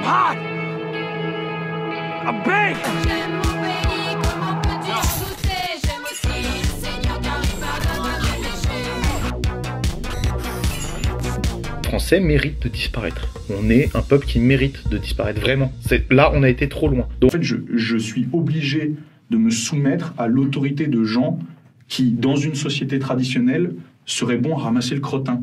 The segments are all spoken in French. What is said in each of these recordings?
I'm hot. I'm big. J'aime mon pays, comment peux-tu écouter J'aime aussi le Seigneur car il pardonne à mes péchés. Les Français méritent de disparaître. On est un peuple qui mérite de disparaître, vraiment. C'est Là, on a été trop loin. Donc, En fait, je, je suis obligé de me soumettre à l'autorité de gens qui, dans une société traditionnelle, seraient bons à ramasser le crottin.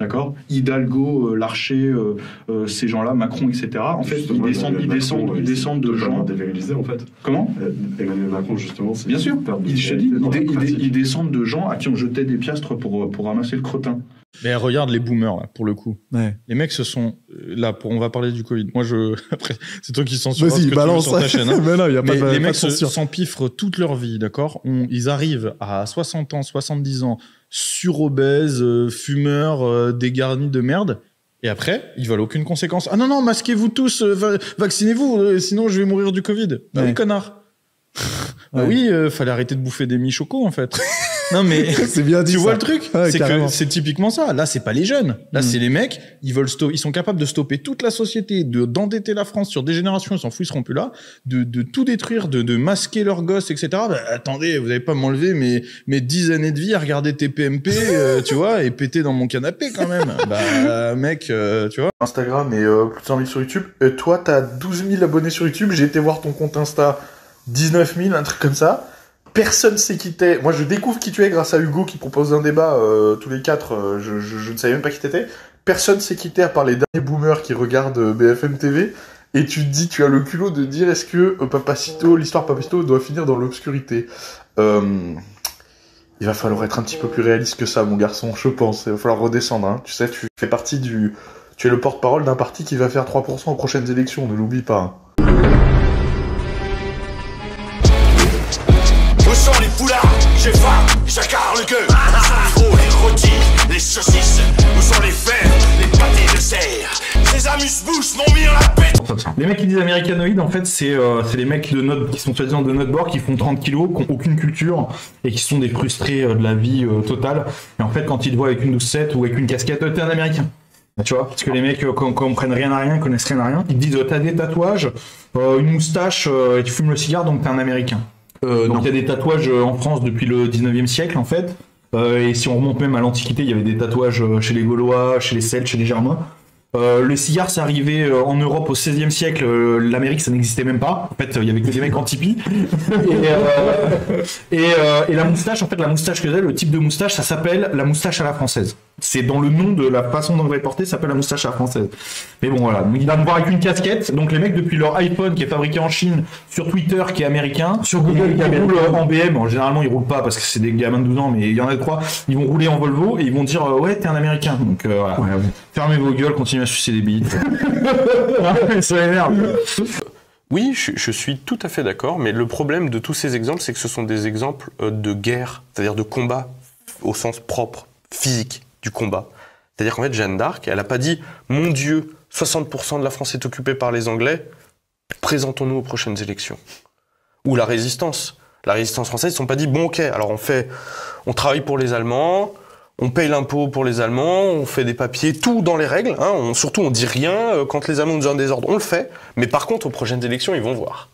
D'accord Hidalgo, euh, Larcher, euh, euh, ces gens-là, Macron, etc. En fait, ils descendent, ils descendent, ils descendent de gens. en fait. Comment Euh, Emmanuel Macron justement, c'est Bien sûr. Ils, je dis, ils, dé- la ils dé- pratique. ils descendent de gens à qui on jetait des piastres pour, pour ramasser le crottin. Mais regarde les boomers, là, pour le coup. Ouais. Les mecs se sont. euh, Là, pour, on va parler du Covid. Moi, je. Après, c'est toi qui censure Vas-y, balance. sur ta chaîne. hein. Mais non, y a Mais les pas mecs s'empiffrent toute leur vie, d'accord? Ils arrivent à 60 ans, 70 ans, surobèses, euh, fumeurs, euh, dégarnis de merde. Et après, ils veulent aucune conséquence. Ah non, non, masquez-vous tous, euh, va- vaccinez-vous, sinon je vais mourir du Covid. Bah Ouais. oui, connard. Bah Ouais. oui, fallait arrêter de bouffer des michocos, en fait. Non, mais. C'est bien dit. Tu ça. vois le truc Ouais, C'est que c'est typiquement ça. Là, c'est pas les jeunes. Là, Mm. c'est les mecs. Ils veulent ils sont capables de stopper toute la société, de d'endetter la France sur des générations. Ils s'en foutent, ils seront plus là. De, de tout détruire, de, de masquer leurs gosses, etc. Bah, attendez, vous allez pas m'enlever mes mes dix années de vie à regarder TPMP, euh, tu vois, et péter dans mon canapé quand même. bah, mec, euh, tu vois. Instagram et euh, plus de 100 000 sur YouTube. Et toi, t'as 12 000 abonnés sur YouTube. J'ai été voir ton compte Insta, 19 000, un truc comme ça. Personne sait qui t'es. Moi, je découvre qui tu es grâce à Hugo qui propose un débat euh, tous les quatre. euh, je, ne savais même pas qui t'étais. Personne sait qui t'es à part les derniers boomers qui regardent euh, BFM TV. Et tu te dis, tu as le culot de dire est-ce que Papacito, l'histoire Papacito doit finir dans l'obscurité? Il va falloir être un petit peu plus réaliste que ça, mon garçon, je pense. Il va falloir redescendre. Hein. Tu sais, tu fais partie du, tu es le porte-parole d'un parti qui va faire 3% aux prochaines élections, ne l'oublie pas. hein. Le gueux. Les les saucisses sont les les pâtés de Ces m'ont mis en Les mecs qui disent américanoïdes, en fait, c'est euh, c'est les mecs de qui sont soi-disant de notre bord, qui font 30 kilos, qui ont aucune culture et qui sont des frustrés euh, de la vie euh, totale. Et en fait, quand ils te voient avec une 12-7 ou avec une casquette, t'es un américain. Tu vois, parce que les mecs com- comprennent rien à rien, connaissent rien à rien. Ils te disent, t'as des tatouages, une moustache et tu fumes le cigare, donc t'es un américain. Euh, donc il y a des tatouages euh, en France depuis le 19e siècle, en fait. Euh, et si on remonte même à l'Antiquité, il y avait des tatouages chez les Gaulois, chez les Celtes, chez les Germains. Euh, le cigare, c'est arrivé en Europe au XVIe siècle. L'Amérique, ça n'existait même pas. En fait, il y avait que des mecs en tipi. Et, et, et la moustache, en fait, la moustache que j'ai, le type de moustache, ça s'appelle la moustache à la française. C'est dans le nom de la façon dont on va être porté, ça s'appelle la moustache à la française. Mais bon, voilà. Il va me voir avec une casquette. Donc, les mecs, depuis leur iPhone qui est fabriqué en Chine, sur Twitter qui est américain, sur Google qui roule en BM. Bon, généralement, ils roulent pas parce que c'est des gamins de 12 ans, mais il y en a trois. Ils vont rouler en Volvo et ils vont dire, euh, ouais, t'es un américain. Donc, euh, voilà. Fermez vos gueules, continuez à sucer des bites. ça énerve. Oui, je, je suis tout à fait d'accord, mais le problème de tous ces exemples, c'est que ce sont des exemples euh, de guerre, c'est-à-dire de combat au sens propre, physique du combat. C'est-à-dire qu'en fait, Jeanne d'Arc, elle n'a pas dit Mon Dieu, 60% de la France est occupée par les Anglais, présentons-nous aux prochaines élections. Ou la résistance. La résistance française, ils ne sont pas dit Bon, ok, alors on fait, on travaille pour les Allemands, on paye l'impôt pour les Allemands, on fait des papiers, tout dans les règles. Hein, on, surtout, on dit rien. euh, Quand les Allemands nous donnent des ordres, on le fait. Mais par contre, aux prochaines élections, ils vont voir.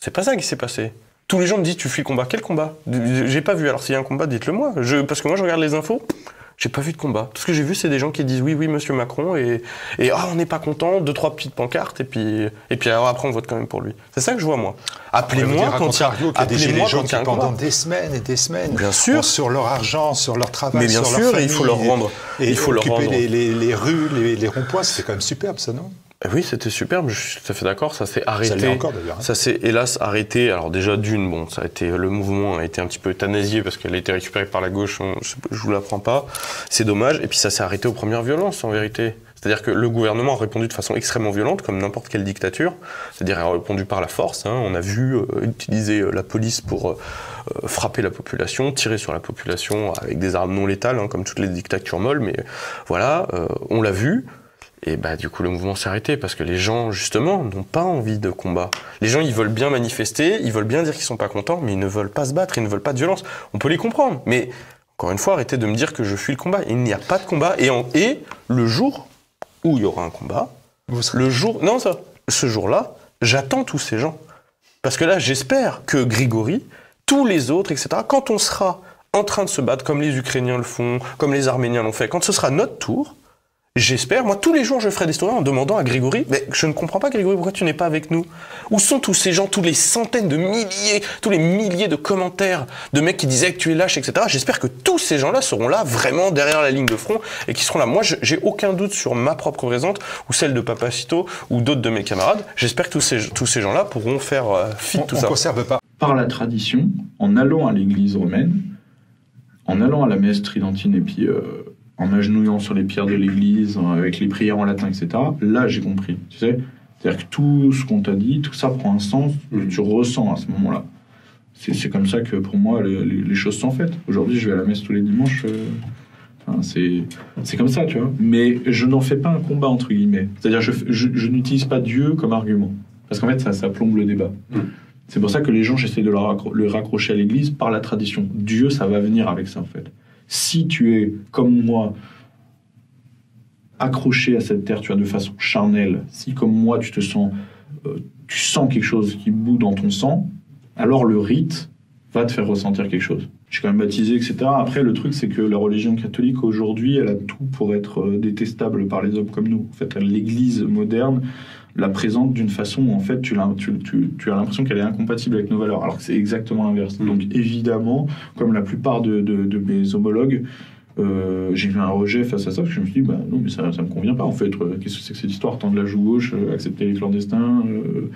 C'est pas ça qui s'est passé. Tous les gens me disent Tu fuis combat. Quel combat? J'ai pas vu. Alors, s'il y a un combat, dites-le moi. Je, parce que moi, je regarde les infos. J'ai pas vu de combat. Tout ce que j'ai vu, c'est des gens qui disent oui, oui, monsieur Macron, et, et ah, on n'est pas content, deux, trois petites pancartes, et puis, et puis alors après, on vote quand même pour lui. C'est ça que je vois, moi. Appelez-moi quand il y a, appelez-moi il qui pendant des semaines et des semaines Bien sûr. sur leur argent, sur leur travail, Mais bien sur sûr, leur et il faut famille, leur rendre- et il faut leur rendre- les, les- les rues, les, les ronds-points, c'était quand même superbe ça, non? Oui, c'était superbe, je suis tout à fait d'accord, ça s'est Ça arrêté. l'est encore d'ailleurs. hein. Ça s'est hélas arrêté. Alors déjà d'une, bon, ça a été le mouvement a été un petit peu euthanasié parce qu'elle a été récupérée par la gauche. on- je, je vous l'apprends pas. C'est dommage. Et puis ça s'est arrêté aux premières violences en vérité. C'est-à-dire que le gouvernement a répondu de façon extrêmement violente, comme n'importe quelle dictature. C'est-à-dire a répondu par la force. hein. On a vu euh, utiliser euh, la police pour euh, euh, frapper la population, tirer sur la population avec des armes non létales, hein, comme toutes les dictatures molles. Mais voilà, euh, on l'a vu. Et bah du coup le mouvement s'est arrêté parce que les gens justement n'ont pas envie de combat. Les gens ils veulent bien manifester, ils veulent bien dire qu'ils sont pas contents, mais ils ne veulent pas se battre, ils ne veulent pas de violence. On peut les comprendre, mais encore une fois arrêtez de me dire que je fuis le combat. Il n'y a pas de combat et, en- et le jour où il y aura un combat, Vous serez- Le jour, non ça, ce jour-là, j'attends tous ces gens. Parce que là, j'espère que Grigory, tous les autres, etc., quand on sera en train de se battre, comme les Ukrainiens le font, comme les Arméniens l'ont fait, quand ce sera notre tour, j'espère, moi, tous les jours, je ferai des stories en demandant à Grigory, mais je ne comprends pas, Grigory, pourquoi tu n'es pas avec nous? Où sont tous ces gens, tous les centaines de milliers, tous les milliers de commentaires de mecs qui disaient que tu es lâche, etc. J'espère que tous ces gens-là seront là, vraiment derrière la ligne de front, et qui seront là. Moi, je- j'ai aucun doute sur ma propre présente, ou celle de Papacito, ou d'autres de mes camarades. J'espère que tous ces, tous ces gens-là pourront faire euh, fi de On tout ne ça. conserve pas. par la tradition, en allant à l'église romaine, en allant à la messe tridentine et puis euh, en m'agenouillant sur les pierres de l'église, avec les prières en latin, etc., là j'ai compris. Tu sais C'est-à-dire que tout ce qu'on t'a dit, tout ça prend un sens que tu ressens à ce moment-là. C'est comme ça que pour moi les, choses sont faites. Aujourd'hui, je vais à la messe tous les dimanches. euh, enfin, c'est comme ça, tu vois. Mais je n'en fais pas un combat, entre guillemets. C'est-à-dire je, je, je n'utilise pas Dieu comme argument. Parce qu'en fait, ça, ça plombe le débat. C'est pour ça que les gens, j'essaie de le, raccro- le raccrocher à l'église par la tradition. Dieu, ça va venir avec ça, en fait. Si tu es, comme moi, accroché à cette terre, tu vois, de façon charnelle, si, comme moi, tu te sens, euh, tu sens quelque chose qui bout dans ton sang, alors le rite va te faire ressentir quelque chose. Je suis quand même baptisé, etc. Après, le truc, c'est que la religion catholique, aujourd'hui, elle a tout pour être euh, détestable par les hommes comme nous. En fait, l'église moderne la présente d'une façon où en fait tu, l'as- tu, tu- tu as l'impression qu'elle est incompatible avec nos valeurs, alors que c'est exactement l'inverse. Donc évidemment, comme la plupart de, de- de mes homologues, euh, j'ai eu un rejet face à ça, parce que je me suis dit, bah non, mais ça, ça me convient pas en fait. Euh, Qu'est-ce que c'est que cette histoire? Tendre la joue gauche, euh, accepter les clandestins euh,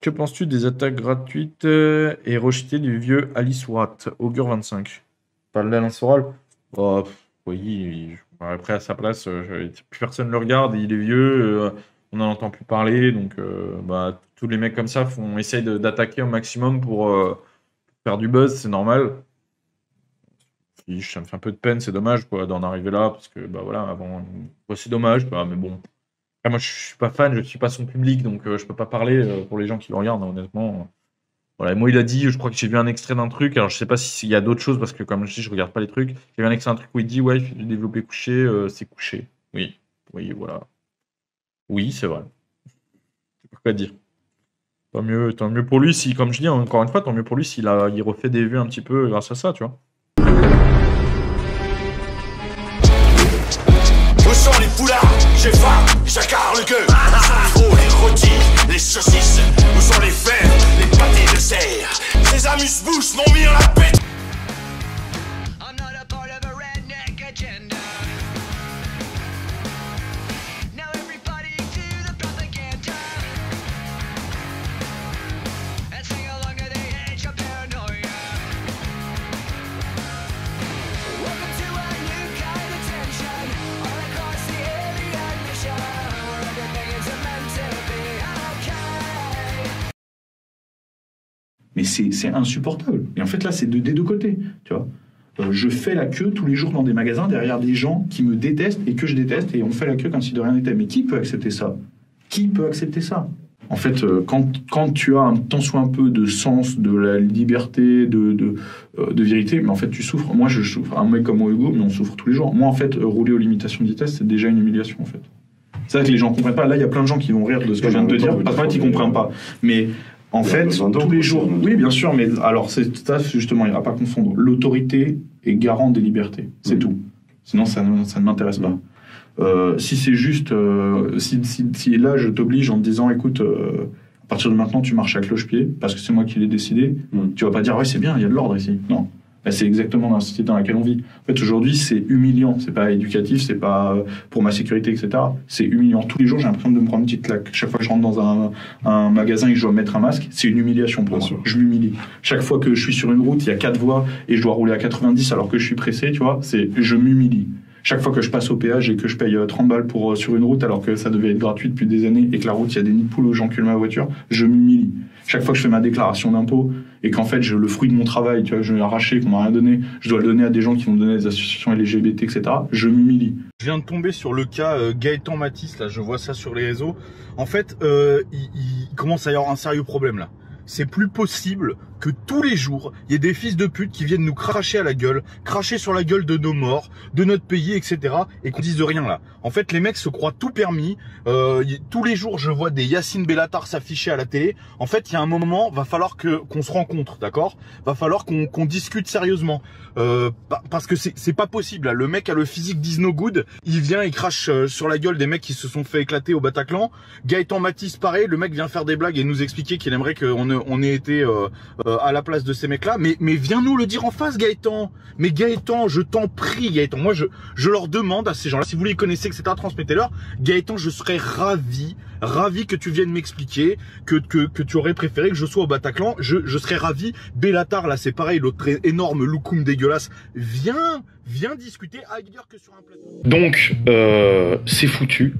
Que penses-tu des attaques gratuites et rejetées du vieux Alice Watt, Augure 25 Parle d'Alain Soral. Pff, Oui, il- après à sa place, je- plus personne ne le regarde, il est vieux, euh, on n'en entend plus parler, donc euh, bah, tous les mecs comme ça font, essayent d'attaquer au maximum pour euh, faire du buzz, c'est normal. Ça me fait un peu de peine, c'est dommage quoi, d'en arriver là, parce que bah voilà, avant, c'est dommage, mais bon. Moi, je suis pas fan, je suis pas son public, donc euh, je peux pas parler euh, pour les gens qui le regardent, honnêtement. Voilà, moi, il a dit, je crois que j'ai vu un extrait d'un truc, alors je sais pas s'il y a d'autres choses, parce que comme je dis, je regarde pas les trucs. J'ai vu un extrait d'un truc où il dit, ouais, il du couché, c'est couché. Oui, oui, voilà. Oui, c'est vrai. Je sais pas quoi dire? Tant mieux, tant mieux pour lui, si, comme je dis encore une fois, tant mieux pour lui s'il a, il refait des vues un petit peu grâce à ça, tu vois. Sont les poulards? J'ai faim, j'accarre le gueux Oh, les rôtis, les saucisses Où sont les fers, les pâtés de serre? Ces amuse-bouches m'ont mis en la pète mais c'est insupportable. Et en fait, là, c'est de- des deux côtés, tu vois. Euh, je fais la queue tous les jours dans des magasins derrière des gens qui me détestent et que je déteste, et on fait la queue comme si de rien n'était. Mais qui peut accepter ça? Qui peut accepter ça? En fait, euh, quand, quand tu as un tant soit un peu de sens de la liberté, de, de, euh, de vérité, mais en fait, tu souffres. Moi, je souffre. Un mec comme moi, Hugo, mais on souffre tous les jours. Moi, en fait, rouler aux limitations de vitesse, c'est déjà une humiliation, en fait. C'est vrai que les gens comprennent pas. Là, il y a plein de gens qui vont rire de ce que je viens de te dire, parce qu'en fait, ils comprennent pas. Mais en a fait, tous les jours, oui, bien sûr, mais alors c'est ça justement, il ne va pas confondre. L'autorité est garante des libertés, c'est tout. Sinon, ça ne, ça ne m'intéresse pas. Euh, si c'est juste, euh, si, si, si là je t'oblige en te disant, écoute, euh, à partir de maintenant tu marches à cloche-pied parce que c'est moi qui l'ai décidé, Mm. tu vas pas dire ouais c'est bien, il y a de l'ordre ici. Non. Bah, c'est exactement dans la société dans laquelle on vit. En fait, aujourd'hui, c'est humiliant. C'est pas éducatif, c'est pas euh, pour ma sécurité, etc. C'est humiliant. Tous les jours, j'ai l'impression de me prendre une petite claque. Chaque fois que je rentre dans un, un magasin et que je dois mettre un masque, c'est une humiliation pour Bien moi. sûr. Je m'humilie. Chaque fois que je suis sur une route, il y a quatre voies et je dois rouler à 90 alors que je suis pressé, tu vois, c'est je m'humilie. Chaque fois que je passe au péage et que je paye euh, 30 balles pour, euh, sur une route alors que ça devait être gratuit depuis des années et que la route, il y a des nids de poules où j'encule ma voiture, je m'humilie. Chaque fois que je fais ma déclaration d'impôt et qu'en fait, le fruit de mon travail, tu vois, je l'ai arraché, qu'on m'a rien donné, je dois le donner à des gens qui vont donner des associations LGBT, etc., je m'humilie. Je viens de tomber sur le cas euh, Gaëtan Matisse, là, je vois ça sur les réseaux. En fait, euh, il commence à y avoir un sérieux problème là. C'est plus possible que tous les jours, il y ait des fils de pute qui viennent nous cracher à la gueule, cracher sur la gueule de nos morts, de notre pays, etc. et qu'on dise de rien là. En fait, les mecs se croient tout permis. Euh, tous les jours, je vois des Yacine Bellatar s'afficher à la télé. En fait, il y a un moment, va falloir que qu'on se rencontre, d'accord? Va falloir qu'on qu'on discute sérieusement. Euh, pa- parce que c'est pas possible. Là. Le mec a le physique d'Isno Good. Il vient, il crache euh, sur la gueule des mecs qui se sont fait éclater au Bataclan. Gaëtan Matisse, pareil. Le mec vient faire des blagues et nous expliquer qu'il aimerait qu'on on ait été euh, euh, à la place de ces mecs-là. Mais, mais viens nous le dire en face, Gaëtan. Mais Gaëtan, je t'en prie, Gaëtan. Moi, je, je leur demande à ces gens-là, si vous les connaissez, etc., transmettez-leur. Gaëtan, je serais ravi, ravi que tu viennes m'expliquer que, que, que tu aurais préféré que je sois au Bataclan. Je, je serais ravi. Bellatar, là, c'est pareil, l'autre énorme loukoum dégueulasse. Viens, viens discuter sur un. Donc, euh, c'est foutu.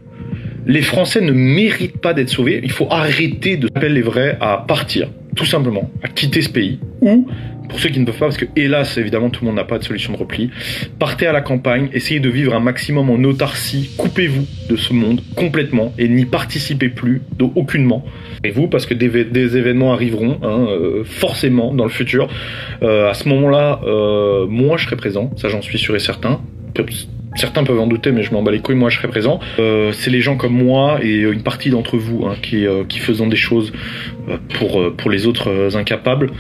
Les Français ne méritent pas d'être sauvés. Il faut arrêter de appeler les vrais à partir, tout simplement, à quitter ce pays. Ou, pour ceux qui ne peuvent pas, parce que hélas, évidemment, tout le monde n'a pas de solution de repli, partez à la campagne, essayez de vivre un maximum en autarcie, coupez-vous de ce monde complètement et n'y participez plus, de- aucunement. Et vous, parce que des, vé- des événements arriveront, hein, euh, forcément, dans le futur. Euh, à ce moment-là, euh, moi, je serai présent, ça j'en suis sûr et certain. Certains peuvent en douter, mais je m'en bats les couilles, moi je serai présent. Euh, c'est les gens comme moi et une partie d'entre vous hein, qui, euh, qui faisons des choses euh, pour, euh, pour les autres euh, incapables.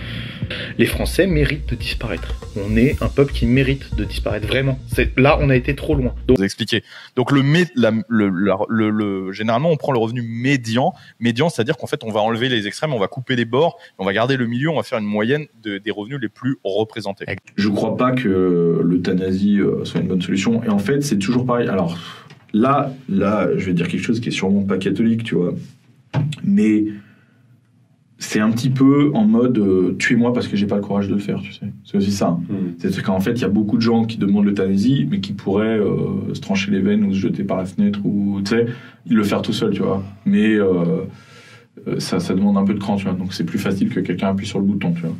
Les Français méritent de disparaître. On est un peuple qui mérite de disparaître, vraiment. C'est Là, on a été trop loin. Donc, vous expliquer. Donc le, mé- la- le, la- le- le- généralement on prend le revenu médian. Médian, c'est-à-dire qu'en fait on va enlever les extrêmes, on va couper les bords, on va garder le milieu, on va faire une moyenne de- des revenus les plus représentés. Je crois pas que l'euthanasie euh, soit une bonne solution. Et en fait, c'est toujours pareil. Alors là, là, je vais dire quelque chose qui est sûrement pas catholique, tu vois. Mais c'est un petit peu en mode euh, tuez-moi parce que j'ai pas le courage de le faire, tu sais. C'est aussi ça. hein. C'est qu'en fait, il y a beaucoup de gens qui demandent l'euthanasie, mais qui pourraient euh, se trancher les veines ou se jeter par la fenêtre ou, tu sais, le faire tout seul, tu vois. Mais euh, euh, ça, ça demande un peu de cran, tu vois. Donc c'est plus facile que quelqu'un appuie sur le bouton, tu vois.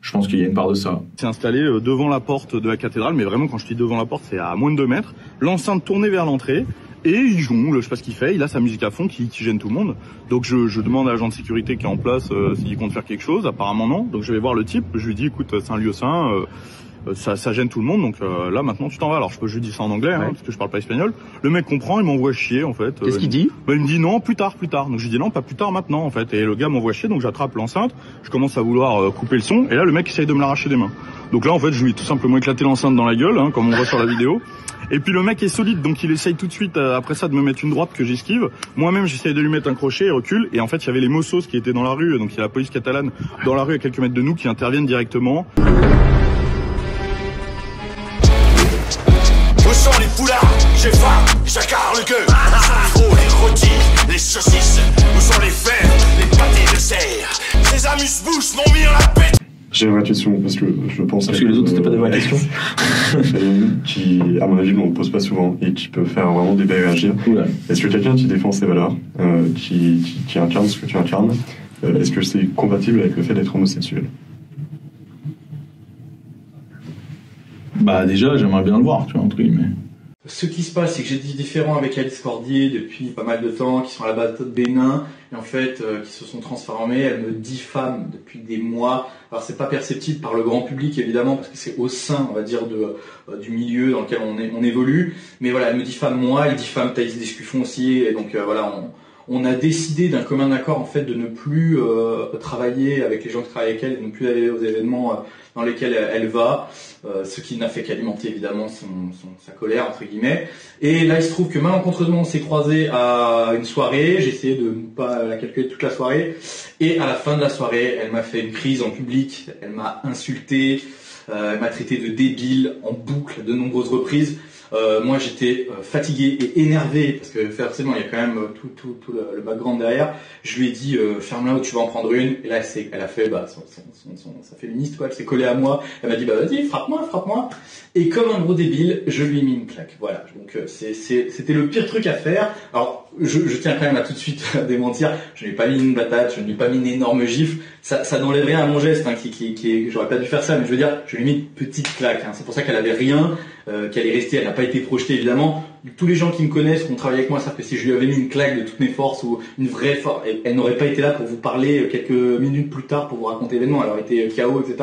Je pense qu'il y a une part de ça. C'est installé devant la porte de la cathédrale, mais vraiment quand je dis devant la porte, c'est à moins de 2 mètres. L'enceinte tournée vers l'entrée. Et il jongle, je sais pas ce qu'il fait, il a sa musique à fond qui, gêne tout le monde. Donc je, demande à l'agent de sécurité qui est en place euh, s'il compte faire quelque chose. Apparemment non. Donc je vais voir le type, je lui dis écoute c'est un lieu saint, euh, euh, ça, ça gêne tout le monde, donc euh, là maintenant tu t'en vas. Alors je peux lui dis ça en anglais hein, parce que je parle pas espagnol. Le mec comprend, il m'envoie chier en fait. Qu'est-ce Euh, qu'il dit bah, il me dit non, plus tard, plus tard. Donc je dis non, pas plus tard, maintenant en fait. Et le gars m'envoie chier, donc j'attrape l'enceinte, je commence à vouloir euh, couper le son, et là le mec essaye de me l'arracher des mains. Donc là en fait je lui ai tout simplement éclaté l'enceinte dans la gueule, hein, comme on voit sur la vidéo. Et puis le mec est solide, donc il essaye tout de suite euh, après ça de me mettre une droite que j'esquive. Moi-même j'essaye de lui mettre un crochet, il recule, et en fait il y avait les Mossos qui étaient dans la rue, donc il y a la police catalane dans la rue à quelques mètres de nous qui interviennent directement. Les foulards J'ai faim, j'accarre le gueux. Oh, les rôtis, les saucisses. Où sont les fèves, les pâtés de serre Ces amuse-bouches m'ont mis en la pète. J'ai une vraie question parce que je pense Parce que les autres, c'était pas des vraies questions. qui, à mon avis, on ne pose pas souvent et qui peut faire vraiment débat et réagir. Est-ce que quelqu'un qui défend ses valeurs, euh, qui, qui, qui incarne ce que tu incarnes, euh, est-ce que c'est compatible avec le fait d'être homosexuel? Bah déjà, j'aimerais bien le voir, tu vois, entre guillemets. Ce qui se passe, c'est que j'ai des différends avec Alice Cordier depuis pas mal de temps, qui sont à la base de Bénin, et en fait, euh, qui se sont transformés. Elle me diffame depuis des mois. Alors, c'est pas perceptible par le grand public, évidemment, parce que c'est au sein, on va dire, euh, du milieu dans lequel on, évolue. Mais voilà, elle me diffame moi, elle diffame Thaïs Descuffon aussi, et donc euh, voilà, on, a décidé d'un commun accord, en fait, de ne plus travailler avec les gens qui travaillent avec elle, de ne plus aller aux événements dans lesquels elle, va. Euh, ce qui n'a fait qu'alimenter évidemment sa colère entre guillemets. Et là, il se trouve que malencontreusement, on s'est croisé à une soirée. J'ai essayé de ne pas la calculer toute la soirée. Et à la fin de la soirée, elle m'a fait une crise en public. Elle m'a insulté. euh, elle m'a traité de débile en boucle de nombreuses reprises. Euh, moi, j'étais euh, fatigué et énervé parce que forcément, il y a quand même euh, tout, tout, tout le, background derrière. Je lui ai dit euh, ferme-la ou tu vas en prendre une. Et là, elle, a fait bah, son, son, son, sa féministe, quoi. Elle s'est collée à moi. Elle m'a dit bah vas-y, frappe-moi, frappe-moi. Et comme un gros débile, je lui ai mis une claque. Voilà. Donc euh, c'était le pire truc à faire. Alors, je, je tiens quand même à tout de suite démentir. Je n'ai pas mis une patate, je ne lui ai pas mis une énorme gifle. Ça, ça n'enlève rien à mon geste, hein, qui, qui, qui j'aurais pas dû faire ça, mais je veux dire, je lui ai mis une petite claque. hein. C'est pour ça qu'elle avait rien, euh, qu'elle est restée, elle n'a pas été projetée évidemment. tous les gens qui me connaissent, qui ont travaillé avec moi, savent que si je lui avais mis une claque de toutes mes forces ou une vraie force, elle, n'aurait pas été là pour vous parler euh, quelques minutes plus tard pour vous raconter l'événement. Elle aurait été euh, KO, etc.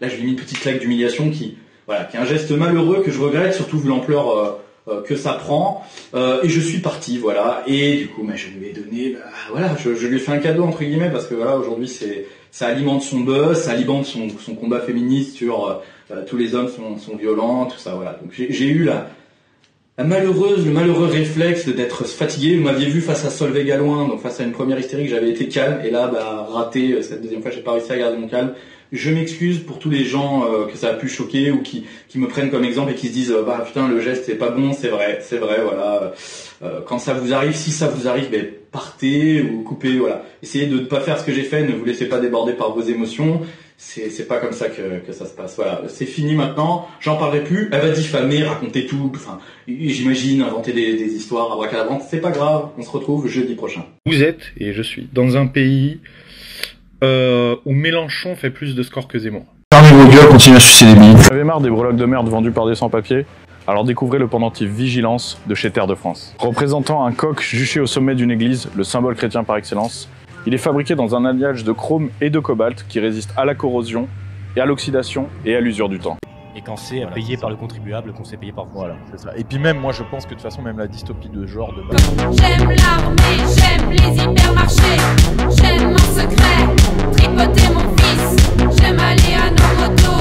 Là, je lui ai mis une petite claque d'humiliation qui, voilà, qui est un geste malheureux que je regrette, surtout vu l'ampleur que ça prend. Et je suis parti, voilà. Et du coup, bah, je lui ai donné, bah, voilà, je, lui ai fait un cadeau entre guillemets parce que voilà, aujourd'hui, c'est ça alimente son buzz, ça alimente son, combat féministe sur tous les hommes sont, violents, tout ça, voilà. Donc j'ai eu la, malheureuse, le malheureux réflexe d'être fatigué. Vous m'aviez vu face à Solveig Galouin, donc face à une première hystérique, j'avais été calme, et là, bah, raté, euh, cette deuxième fois, j'ai pas réussi à garder mon calme. Je m'excuse pour tous les gens euh, que ça a pu choquer ou qui, qui me prennent comme exemple et qui se disent euh, bah putain le geste c'est pas bon, c'est vrai, c'est vrai, voilà. Euh, quand ça vous arrive, si ça vous arrive, ben, partez ou coupez, voilà. Essayez de ne pas faire ce que j'ai fait, ne vous laissez pas déborder par vos émotions. C'est c'est pas comme ça que, que ça se passe. Voilà, c'est fini maintenant. J'en parlerai plus. Elle va diffamer, raconter tout. Enfin, j'imagine inventer des, des histoires abracadabrantes. C'est pas grave. On se retrouve jeudi prochain. Vous êtes, et je suis, dans un pays euh, où Mélenchon fait plus de scores que Zemmour. Fermez vos gueules, continuez à sucer des billes. Vous avez marre des breloques de merde vendus par des sans-papiers Alors découvrez le pendentif Vigilance de chez Terre de France. Représentant un coq juché au sommet d'une église, le symbole chrétien par excellence, il est fabriqué dans un alliage de chrome et de cobalt qui résiste à la corrosion, et à l'oxydation, et à l'usure du temps. Et quand c'est euh, payé par le contribuable, qu'on s'est payé par vous. Voilà, c'est ça. Et puis même, moi, je pense que de toute façon, même la dystopie de genre de. J'aime l'armée, j'aime les hypermarchés, j'aime mon secret, tripoter mon fils, j'aime aller à nos motos.